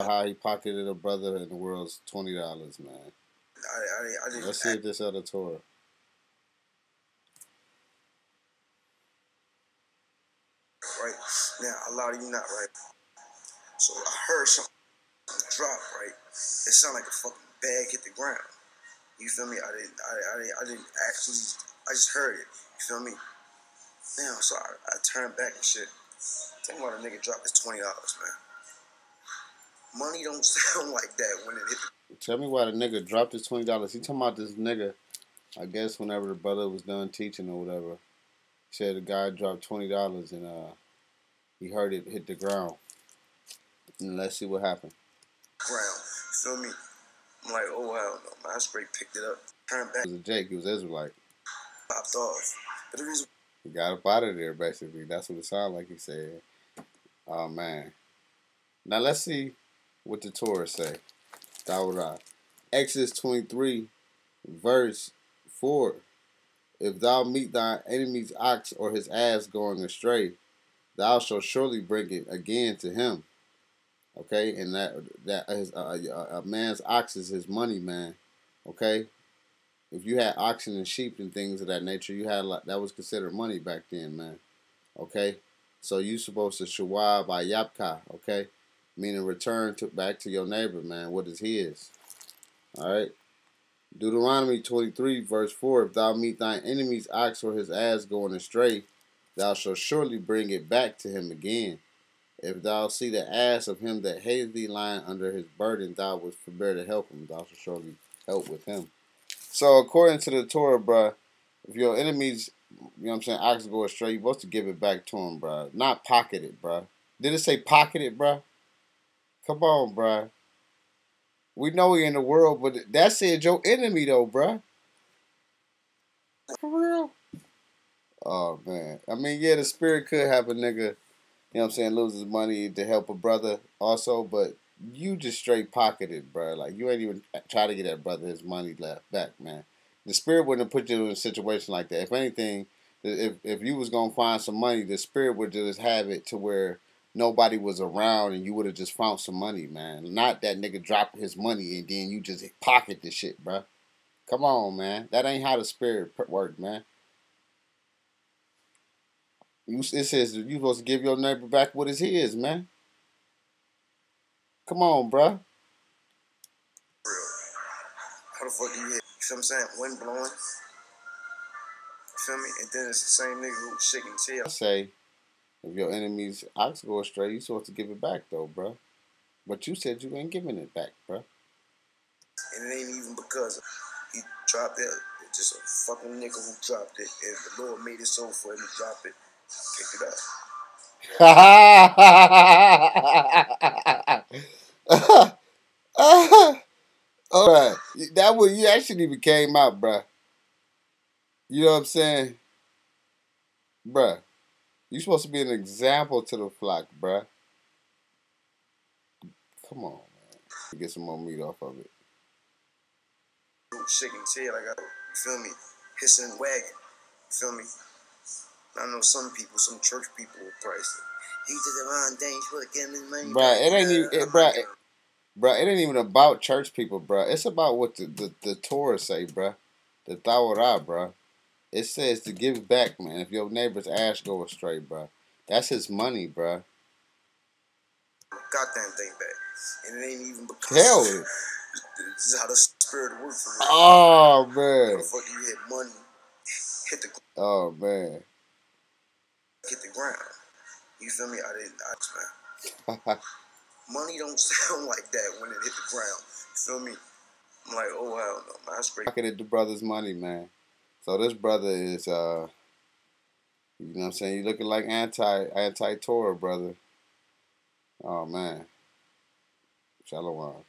how he pocketed a brother in the world's twenty dollars, man. I, I, I didn't. Let's see this other tour. Right now, a lot of you not right. So I heard something drop. Right, it sounded like a fucking bag hit the ground. You feel me? I didn't. I, I, didn't, I didn't actually. I just heard it. You feel me? Now, so I, I turned back and shit. Me why the nigga dropped his twenty dollars, man. Money don't sound like that when it hit. Tell me why the nigga dropped his twenty dollars. He talking about this nigga. I guess whenever the brother was done teaching or whatever, he said the guy dropped twenty dollars and uh, he heard it hit the ground. And let's see what happened. ground. Feel me? I'm like, oh hell no, man. I straight picked it up, turned back, It was a Jake. He was Israelite. popped off. But the reason He got up out of there, basically. That's what it sounded like he said. Oh, man. Now, let's see what the Torah say. Dawrah. Exodus 23, verse 4. If thou meet thy enemy's ox or his ass going astray, thou shalt surely bring it again to him. Okay, and that that is uh, a, a man's ox is his money, man. Okay, if you had oxen and sheep and things of that nature, you had like that was considered money back then, man. Okay, so you supposed to shawab by yapka, okay, meaning return to back to your neighbor, man. What is his? All right. Deuteronomy twenty three verse four: If thou meet thine enemy's ox or his ass going astray, thou shalt surely bring it back to him again. If thou see the ass of him that hateth thee lying under his burden, thou wilt forbear to help him. Thou shalt surely help with him. So according to the Torah, bruh, if your enemies, you know what I'm saying, ox go astray, you're supposed to give it back to him, bruh. Not pocket it, bruh. Did it say pocket it, bruh? Come on, bruh. We know we in the world, but that said your enemy though, bruh. For real? Oh man. I mean, yeah, the spirit could have a nigga, you know what I'm saying, lose his money to help a brother also, but you just straight pocketed, bro. Like you ain't even try to get that brother his money left back, man. The spirit wouldn't have put you in a situation like that. If anything, if if you was gonna find some money, the spirit would just have it to where nobody was around and you would have just found some money, man. Not that nigga drop his money and then you just pocket the shit, bro. Come on, man. That ain't how the spirit work, man. You, it says you supposed to give your neighbor back what is his, man. Come on, bruh. real. How the fuck do you hit? You feel what I'm saying? Wind blowing. You feel me? And then it's the same nigga who's shaking his head. I say, if your enemy's ox go astray, you supposed to give it back, though, bruh. But you said you ain't giving it back, bruh. And it ain't even because he dropped it. It's just a fucking nigga who dropped it. And the Lord made it so for him to drop it. Pick it up. All right, that one you actually even came out, bruh. You know what I'm saying, bruh? You supposed to be an example to the flock, bruh. Come on, man. Get some more meat off of it. Shaking like I, you feel me? Hissing and wagging. You feel me? I know some people, some church people will price it. He did the wrong thing. He's supposed to give his money. Bruh, it ain't even- it- bruh, it- Bruh, it ain't even about church people, bruh. It's about what the, the, the Torah say, bruh. The Torah, bruh. It says to give back, man. If your neighbor's ass go astray, bro, That's his money, bruh. goddamn thing back. And it ain't even because Hell this is how the spirit works for real. Oh, man. the fuck you hit money, hit the Oh, man. hit the ground. You feel me? I didn't I, man. Money don't sound like that when it hit the ground. You feel me? I'm like, oh hell no, man. I straight Pocketed the brother's money, man. So this brother is, uh, you know what I'm saying? You looking like anti anti Torah, brother. Oh, man. Shalom.